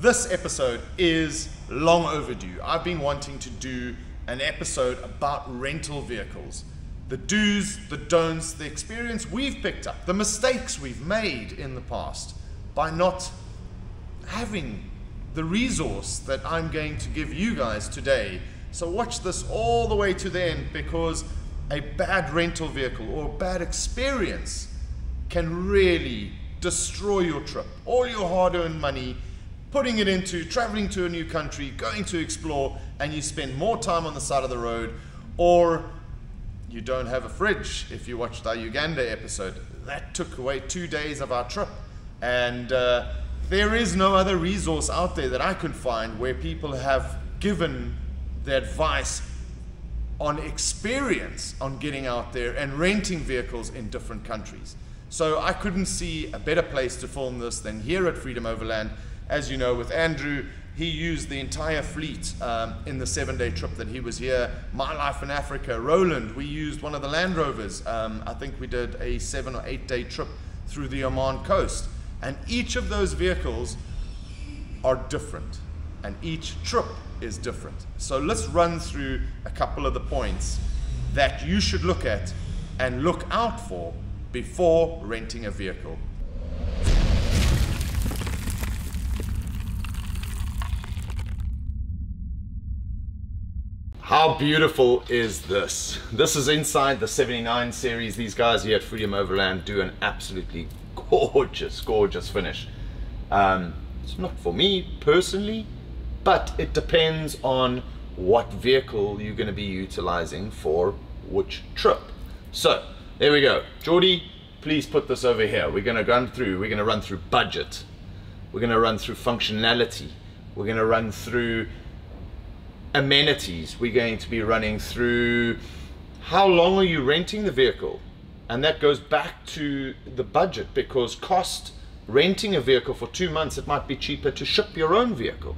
This episode is long overdue. I've been wanting to do an episode about rental vehicles. The do's, the don'ts, the experience we've picked up, the mistakes we've made in the past by not having the resource that I'm going to give you guys today. So watch this all the way to the end because a bad rental vehicle or bad experience can really destroy your trip. All your hard earned money, putting it into traveling to a new country, going to explore, and you spend more time on the side of the road, or you don't have a fridge if you watched our Uganda episode. That took away two days of our trip. And uh, there is no other resource out there that I could find where people have given the advice on experience on getting out there and renting vehicles in different countries. So I couldn't see a better place to film this than here at Freedom Overland. As you know, with Andrew, he used the entire fleet um, in the seven day trip that he was here. My Life in Africa, Roland, we used one of the Land Rovers. Um, I think we did a seven or eight day trip through the Oman coast. And each of those vehicles are different, and each trip is different. So let's run through a couple of the points that you should look at and look out for before renting a vehicle. How beautiful is this? This is inside the 79 series. These guys here at Freedom Overland do an absolutely gorgeous, gorgeous finish. Um, it's not for me personally, but it depends on what vehicle you're going to be utilizing for which trip. So there we go. Geordie, please put this over here. We're going to run through, we're going to run through budget. We're going to run through functionality. We're going to run through amenities. We're going to be running through how long are you renting the vehicle? And that goes back to the budget because cost renting a vehicle for two months, it might be cheaper to ship your own vehicle.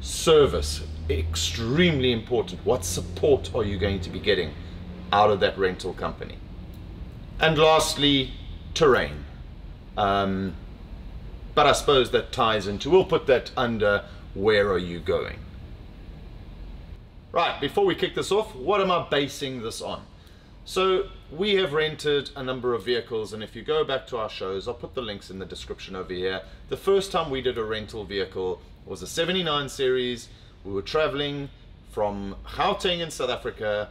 Service, extremely important. What support are you going to be getting out of that rental company? And lastly, terrain. Um, but I suppose that ties into, we'll put that under where are you going? Right, before we kick this off, what am I basing this on? So we have rented a number of vehicles and if you go back to our shows, I'll put the links in the description over here. The first time we did a rental vehicle was a 79 series. We were traveling from Gauteng in South Africa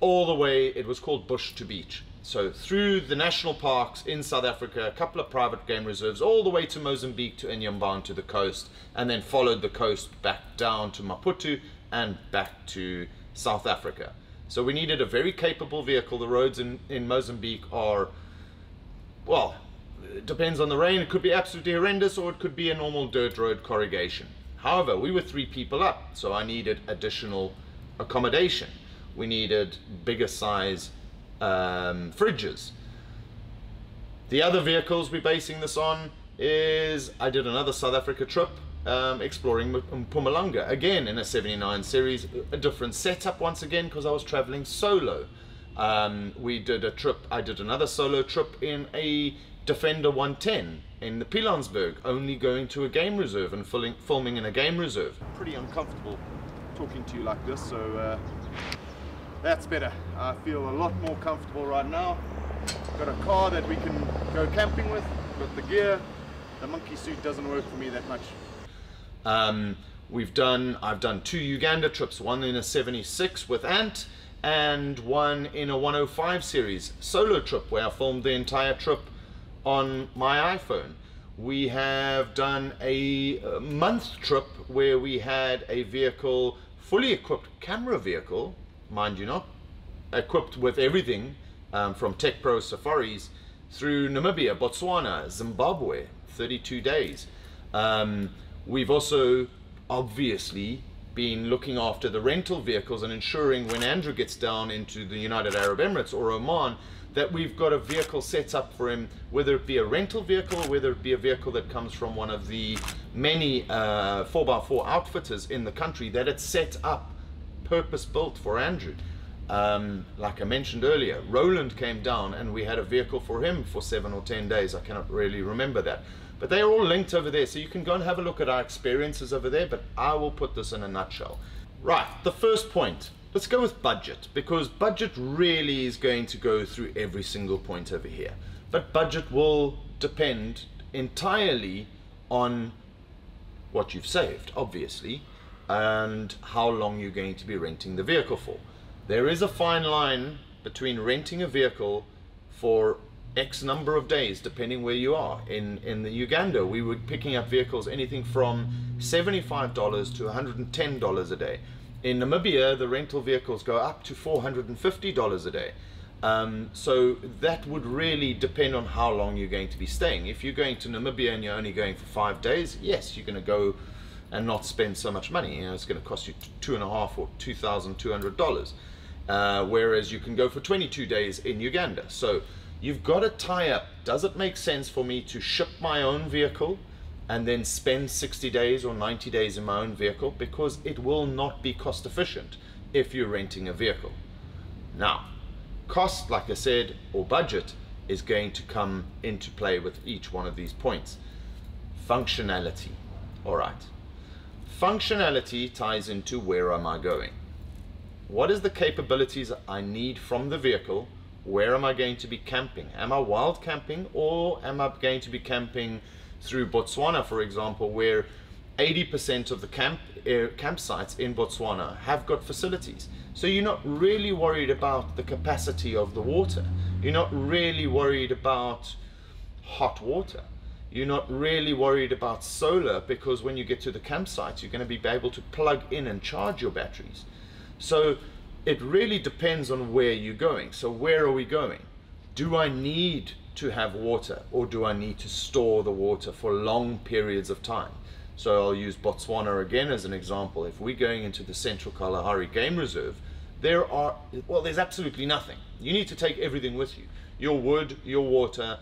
all the way, it was called Bush to Beach. So through the national parks in South Africa, a couple of private game reserves, all the way to Mozambique, to Inhambane, to the coast, and then followed the coast back down to Maputo and back to South Africa. So we needed a very capable vehicle. The roads in, in Mozambique are, well, it depends on the rain. It could be absolutely horrendous or it could be a normal dirt road corrugation. However, we were three people up, so I needed additional accommodation. We needed bigger size um, fridges. The other vehicles we're basing this on is I did another South Africa trip um, exploring Mpumalanga again in a 79 series a different setup once again because I was traveling solo. Um, we did a trip I did another solo trip in a Defender 110 in the Pilanesberg, only going to a game reserve and filming, filming in a game reserve. Pretty uncomfortable talking to you like this so uh, that's better. I feel a lot more comfortable right now. Got a car that we can go camping with got the gear the monkey suit doesn't work for me that much um, we've done, I've done two Uganda trips, one in a 76 with Ant and one in a 105 series solo trip where I filmed the entire trip on my iPhone. We have done a month trip where we had a vehicle, fully equipped camera vehicle, mind you not, equipped with everything um, from Tech Pro Safaris through Namibia, Botswana, Zimbabwe, 32 days. Um, We've also obviously been looking after the rental vehicles and ensuring when Andrew gets down into the United Arab Emirates or Oman that we've got a vehicle set up for him, whether it be a rental vehicle, or whether it be a vehicle that comes from one of the many uh, 4x4 outfitters in the country, that it's set up, purpose built for Andrew. Um, like I mentioned earlier, Roland came down and we had a vehicle for him for seven or 10 days. I cannot really remember that. But they are all linked over there, so you can go and have a look at our experiences over there, but I will put this in a nutshell. Right, the first point. Let's go with budget, because budget really is going to go through every single point over here. But budget will depend entirely on what you've saved, obviously, and how long you're going to be renting the vehicle for. There is a fine line between renting a vehicle for X number of days, depending where you are. In, in the Uganda, we were picking up vehicles anything from $75 to $110 a day. In Namibia, the rental vehicles go up to $450 a day. Um, so that would really depend on how long you're going to be staying. If you're going to Namibia and you're only going for five days, yes, you're going to go and not spend so much money. You know, it's going to cost you two and a half or two thousand two hundred dollars, uh, whereas you can go for 22 days in Uganda. So you've got to tie up. Does it make sense for me to ship my own vehicle and then spend 60 days or 90 days in my own vehicle? Because it will not be cost efficient if you're renting a vehicle. Now cost, like I said, or budget is going to come into play with each one of these points. Functionality. All right. Functionality ties into where am I going? What is the capabilities I need from the vehicle? Where am I going to be camping? Am I wild camping or am I going to be camping through Botswana, for example, where 80% of the camp uh, campsites in Botswana have got facilities. So you're not really worried about the capacity of the water. You're not really worried about hot water. You're not really worried about solar because when you get to the campsite, you're going to be able to plug in and charge your batteries. So it really depends on where you're going. So where are we going? Do I need to have water or do I need to store the water for long periods of time? So I'll use Botswana again as an example. If we're going into the Central Kalahari Game Reserve, there are, well, there's absolutely nothing. You need to take everything with you. Your wood, your water,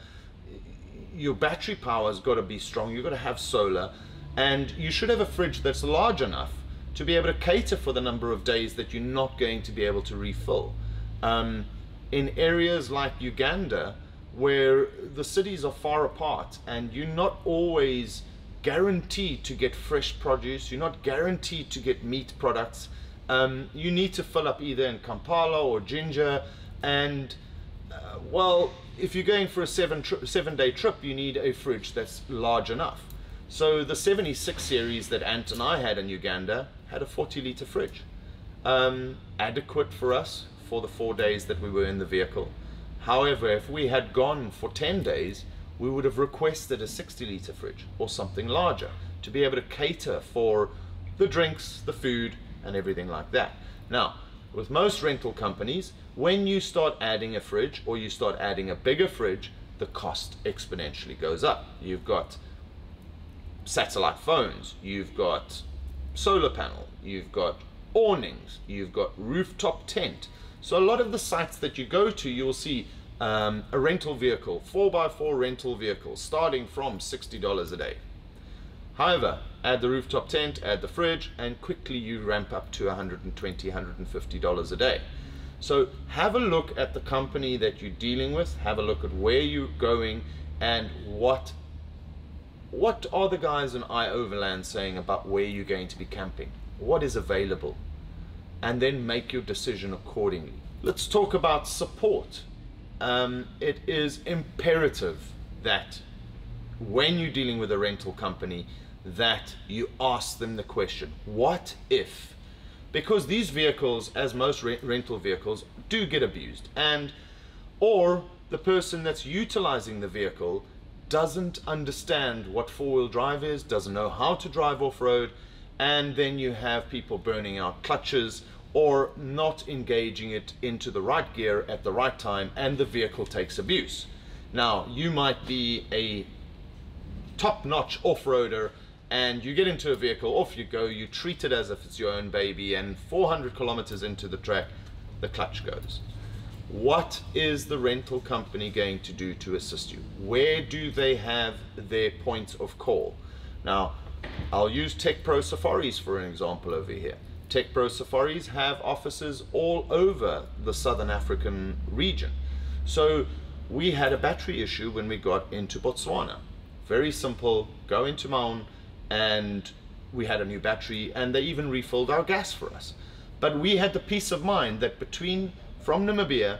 your battery power has got to be strong. You've got to have solar. And you should have a fridge that's large enough to be able to cater for the number of days that you're not going to be able to refill. Um, in areas like Uganda, where the cities are far apart and you're not always guaranteed to get fresh produce, you're not guaranteed to get meat products. Um, you need to fill up either in Kampala or Jinja, and uh, well, if you're going for a seven seven day trip, you need a fridge that's large enough. So the 76 series that Ant and I had in Uganda had a 40 liter fridge, um, adequate for us for the four days that we were in the vehicle. However, if we had gone for 10 days, we would have requested a 60 litre fridge or something larger to be able to cater for the drinks, the food, and everything like that. Now, with most rental companies, when you start adding a fridge or you start adding a bigger fridge, the cost exponentially goes up. You've got satellite phones, you've got solar panel, you've got awnings, you've got rooftop tent. So a lot of the sites that you go to, you'll see um, a rental vehicle, 4x4 rental vehicle, starting from $60 a day. However, add the rooftop tent, add the fridge, and quickly you ramp up to $120, $150 a day. So have a look at the company that you're dealing with, have a look at where you're going, and what what are the guys in iOverland saying about where you're going to be camping? What is available? And then make your decision accordingly. Let's talk about support um, it is imperative that when you're dealing with a rental company that you ask them the question what if because these vehicles as most re rental vehicles do get abused and or the person that's utilizing the vehicle doesn't understand what four-wheel drive is doesn't know how to drive off-road and then you have people burning out clutches or not engaging it into the right gear at the right time and the vehicle takes abuse. Now, you might be a top-notch off-roader and you get into a vehicle, off you go, you treat it as if it's your own baby and 400 kilometers into the track, the clutch goes. What is the rental company going to do to assist you? Where do they have their points of call? Now, I'll use Tech Pro Safaris for an example over here. Tech Pro Safaris have offices all over the Southern African region. So we had a battery issue when we got into Botswana. very simple. Go into Maun, and we had a new battery, and they even refilled our gas for us. But we had the peace of mind that between from Namibia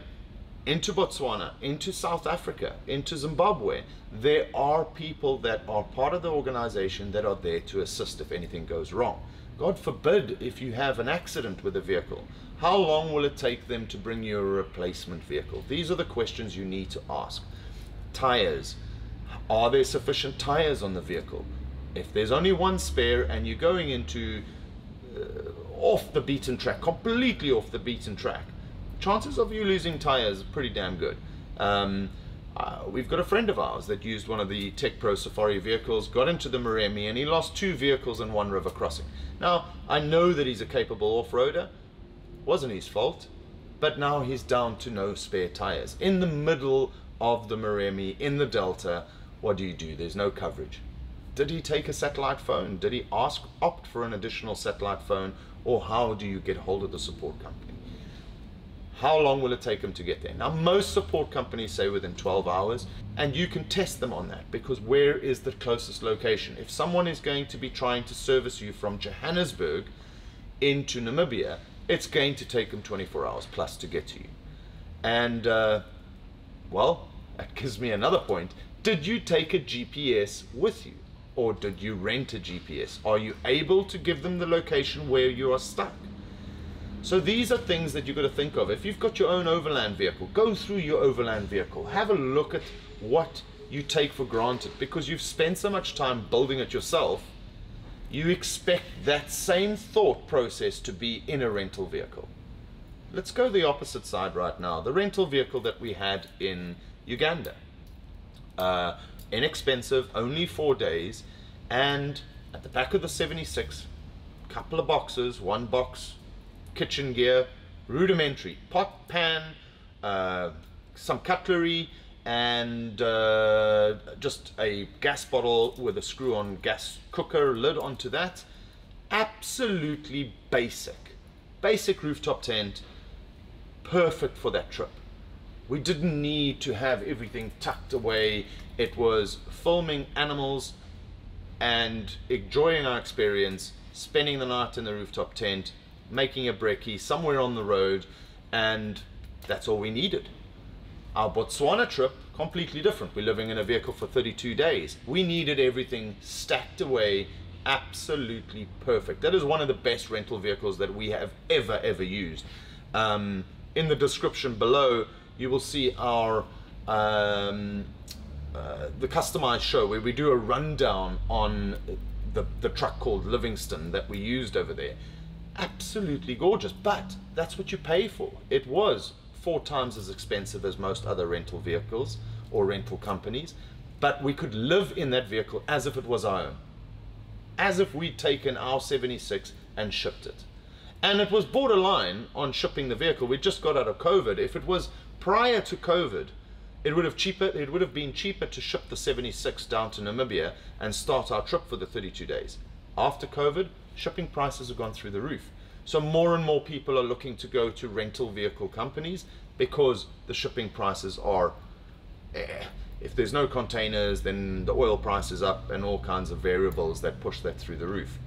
into Botswana, into South Africa, into Zimbabwe, there are people that are part of the organization that are there to assist if anything goes wrong. God forbid if you have an accident with a vehicle, how long will it take them to bring you a replacement vehicle? These are the questions you need to ask. Tires. Are there sufficient tires on the vehicle? If there's only one spare and you're going into uh, off the beaten track, completely off the beaten track, chances of you losing tires are pretty damn good. Um, uh, we've got a friend of ours that used one of the Tech Pro Safari vehicles, got into the Moremi, and he lost two vehicles in one river crossing. Now, I know that he's a capable off-roader. Wasn't his fault. But now he's down to no spare tires. In the middle of the Moremi, in the Delta, what do you do? There's no coverage. Did he take a satellite phone? Did he ask, opt for an additional satellite phone? Or how do you get hold of the support company? How long will it take them to get there? Now, most support companies say within 12 hours, and you can test them on that because where is the closest location? If someone is going to be trying to service you from Johannesburg into Namibia, it's going to take them 24 hours plus to get to you. And, uh, well, that gives me another point. Did you take a GPS with you? Or did you rent a GPS? Are you able to give them the location where you are stuck? So these are things that you've got to think of. If you've got your own overland vehicle, go through your overland vehicle. Have a look at what you take for granted because you've spent so much time building it yourself. You expect that same thought process to be in a rental vehicle. Let's go the opposite side right now. The rental vehicle that we had in Uganda. Uh, inexpensive, only four days, and at the back of the 76, couple of boxes, one box kitchen gear, rudimentary pot, pan, uh, some cutlery, and uh, just a gas bottle with a screw-on gas cooker lid onto that. Absolutely basic. Basic rooftop tent, perfect for that trip. We didn't need to have everything tucked away. It was filming animals and enjoying our experience, spending the night in the rooftop tent, making a brekkie somewhere on the road, and that's all we needed. Our Botswana trip, completely different. We're living in a vehicle for 32 days. We needed everything stacked away, absolutely perfect. That is one of the best rental vehicles that we have ever, ever used. Um, in the description below, you will see our um, uh, the customized show where we do a rundown on the, the truck called Livingston that we used over there absolutely gorgeous, but that's what you pay for. It was four times as expensive as most other rental vehicles or rental companies, but we could live in that vehicle as if it was our own, as if we'd taken our 76 and shipped it. And it was borderline on shipping the vehicle. We just got out of COVID. If it was prior to COVID, it would have cheaper. It would have been cheaper to ship the 76 down to Namibia and start our trip for the 32 days. After COVID, shipping prices have gone through the roof. So more and more people are looking to go to rental vehicle companies because the shipping prices are, eh, if there's no containers, then the oil price is up and all kinds of variables that push that through the roof.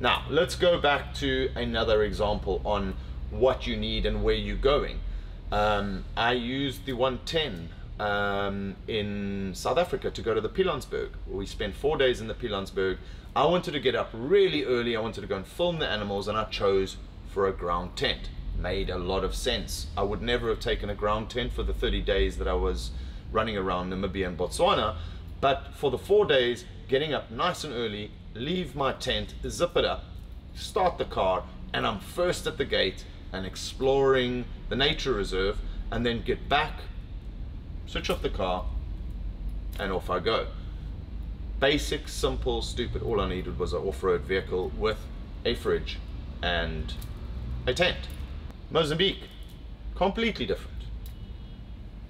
Now, let's go back to another example on what you need and where you're going. Um, I used the 110 um, in South Africa to go to the Pilanesberg. We spent four days in the Pilanesberg I wanted to get up really early. I wanted to go and film the animals, and I chose for a ground tent. Made a lot of sense. I would never have taken a ground tent for the 30 days that I was running around Namibia and Botswana, but for the four days, getting up nice and early, leave my tent, zip it up, start the car, and I'm first at the gate and exploring the nature reserve, and then get back, switch off the car, and off I go basic, simple, stupid. All I needed was an off-road vehicle with a fridge and a tent. Mozambique, completely different.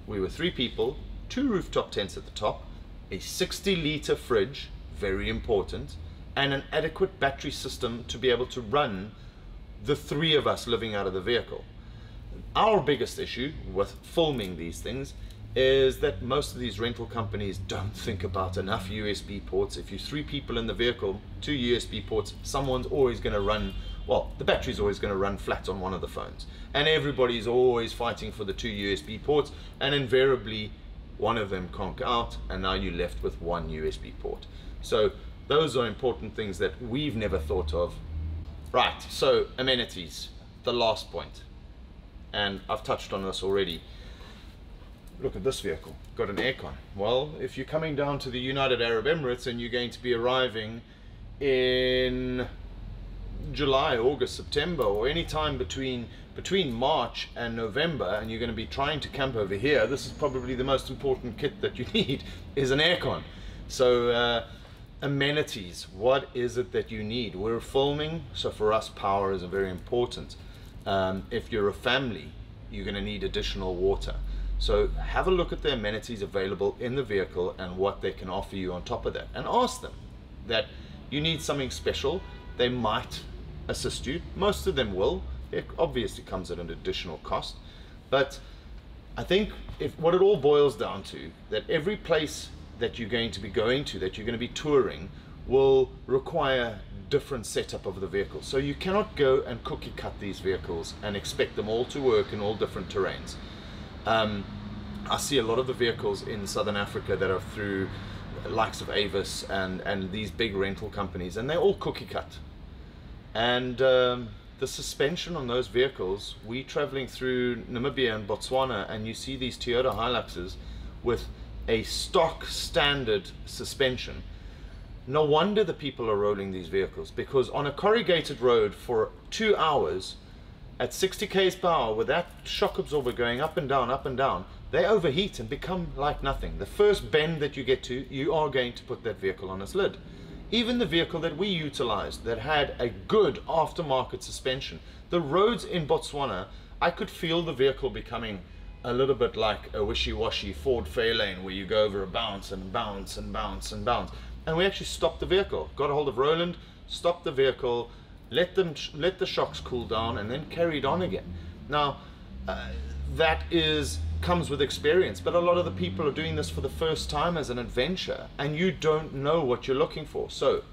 We were three people, two rooftop tents at the top, a 60 litre fridge, very important, and an adequate battery system to be able to run the three of us living out of the vehicle. Our biggest issue with filming these things is that most of these rental companies don't think about enough USB ports. If you're three people in the vehicle, two USB ports, someone's always going to run, well, the battery's always going to run flat on one of the phones. And everybody's always fighting for the two USB ports, and invariably one of them conk out, and now you're left with one USB port. So those are important things that we've never thought of. Right, so amenities, the last point. And I've touched on this already look at this vehicle, got an aircon. Well, if you're coming down to the United Arab Emirates and you're going to be arriving in July, August, September, or any time between between March and November, and you're going to be trying to camp over here, this is probably the most important kit that you need is an aircon. So uh, amenities, what is it that you need? We're filming, so for us power is very important. Um, if you're a family, you're going to need additional water. So have a look at the amenities available in the vehicle and what they can offer you on top of that. And ask them that you need something special. They might assist you. Most of them will. It obviously comes at an additional cost. But I think if what it all boils down to, that every place that you're going to be going to, that you're going to be touring, will require different setup of the vehicle. So you cannot go and cookie cut these vehicles and expect them all to work in all different terrains. Um, I see a lot of the vehicles in Southern Africa that are through likes of Avis and, and these big rental companies, and they're all cookie cut. And um, the suspension on those vehicles, we traveling through Namibia and Botswana, and you see these Toyota Hiluxes with a stock standard suspension. No wonder the people are rolling these vehicles because on a corrugated road for two hours, at 60 k's per hour with that shock absorber going up and down, up and down, they overheat and become like nothing. The first bend that you get to, you are going to put that vehicle on its lid. Even the vehicle that we utilized that had a good aftermarket suspension, the roads in Botswana, I could feel the vehicle becoming a little bit like a wishy-washy Ford Fairlane where you go over a bounce and bounce and bounce and bounce. And we actually stopped the vehicle, got a hold of Roland, stopped the vehicle, let them let the shocks cool down and then carried on again. Now uh, that is comes with experience but a lot of the people are doing this for the first time as an adventure and you don't know what you're looking for. So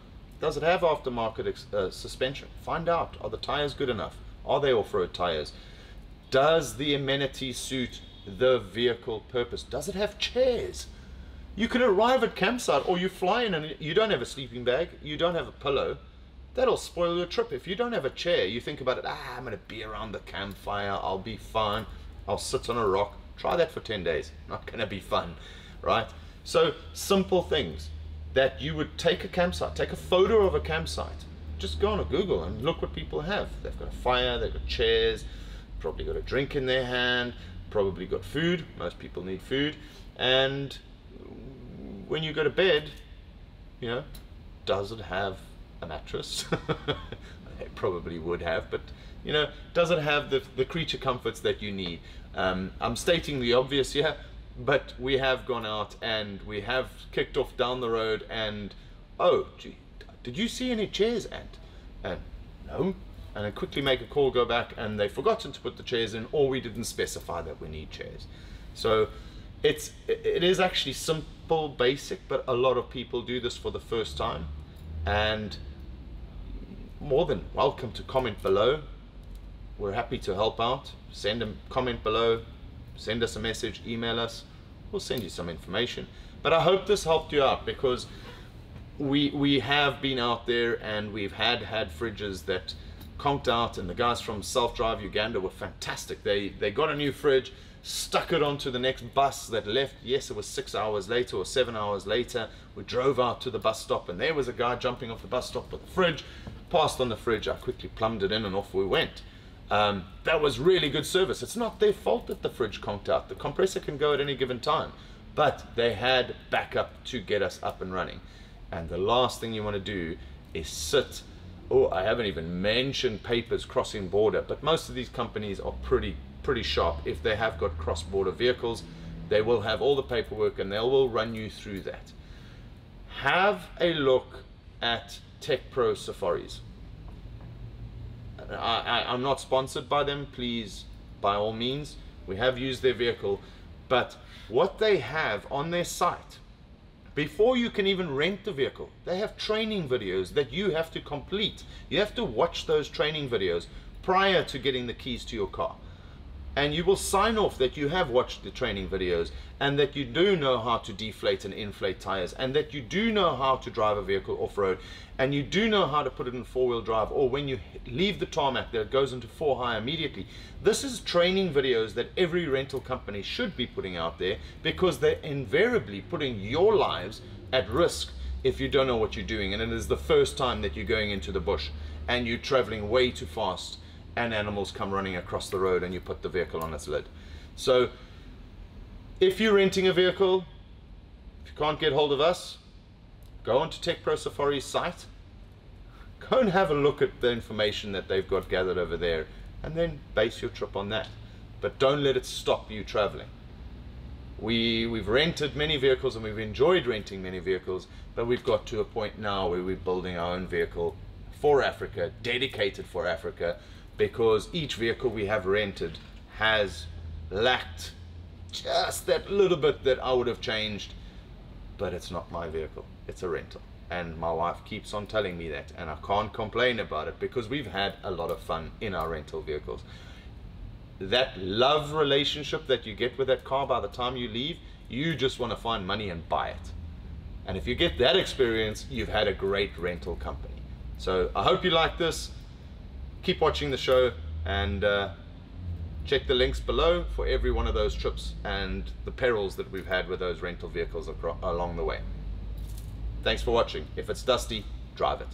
does it have aftermarket uh, suspension? Find out. Are the tires good enough? Are they off-road tires? Does the amenity suit the vehicle purpose? Does it have chairs? You can arrive at campsite or you fly in and you don't have a sleeping bag you don't have a pillow that'll spoil your trip. If you don't have a chair, you think about it, ah, I'm going to be around the campfire, I'll be fine, I'll sit on a rock. Try that for 10 days. Not going to be fun, right? So, simple things that you would take a campsite, take a photo of a campsite, just go on a Google and look what people have. They've got a fire, they've got chairs, probably got a drink in their hand, probably got food. Most people need food. And when you go to bed, you know, does it have a mattress. it probably would have, but you know, does it have the, the creature comforts that you need? Um, I'm stating the obvious here, but we have gone out and we have kicked off down the road and, oh, gee, did you see any chairs, Ant? And no. And I quickly make a call, go back, and they've forgotten to put the chairs in, or we didn't specify that we need chairs. So it's it is actually simple, basic, but a lot of people do this for the first time, and more than welcome to comment below. We're happy to help out. Send a comment below, send us a message, email us. We'll send you some information. But I hope this helped you out because we we have been out there and we've had had fridges that conked out and the guys from Self Drive Uganda were fantastic. They they got a new fridge, stuck it onto the next bus that left. Yes, it was six hours later or seven hours later. We drove out to the bus stop and there was a guy jumping off the bus stop with a fridge passed on the fridge, I quickly plumbed it in and off we went. Um, that was really good service. It's not their fault that the fridge conked out. The compressor can go at any given time, but they had backup to get us up and running. And the last thing you want to do is sit. Oh, I haven't even mentioned papers crossing border, but most of these companies are pretty pretty sharp. If they have got cross-border vehicles, they will have all the paperwork and they will run you through that. Have a look at Tech Pro Safaris. I, I, I'm not sponsored by them. Please, by all means, we have used their vehicle. But what they have on their site, before you can even rent the vehicle, they have training videos that you have to complete. You have to watch those training videos prior to getting the keys to your car. And you will sign off that you have watched the training videos and that you do know how to deflate and inflate tires and that you do know how to drive a vehicle off-road and you do know how to put it in four-wheel drive or when you leave the tarmac that it goes into four high immediately. This is training videos that every rental company should be putting out there because they're invariably putting your lives at risk if you don't know what you're doing and it is the first time that you're going into the bush and you're traveling way too fast and animals come running across the road and you put the vehicle on its lid. So if you're renting a vehicle, if you can't get hold of us, go onto Tech Pro Safari's site, go and have a look at the information that they've got gathered over there and then base your trip on that. But don't let it stop you traveling. We, we've rented many vehicles and we've enjoyed renting many vehicles, but we've got to a point now where we're building our own vehicle for Africa, dedicated for Africa, because each vehicle we have rented has lacked just that little bit that I would have changed, but it's not my vehicle. It's a rental. And my wife keeps on telling me that, and I can't complain about it because we've had a lot of fun in our rental vehicles. That love relationship that you get with that car by the time you leave, you just want to find money and buy it. And if you get that experience, you've had a great rental company. So I hope you like this. Keep watching the show and uh, check the links below for every one of those trips and the perils that we've had with those rental vehicles along the way. Thanks for watching. If it's dusty, drive it.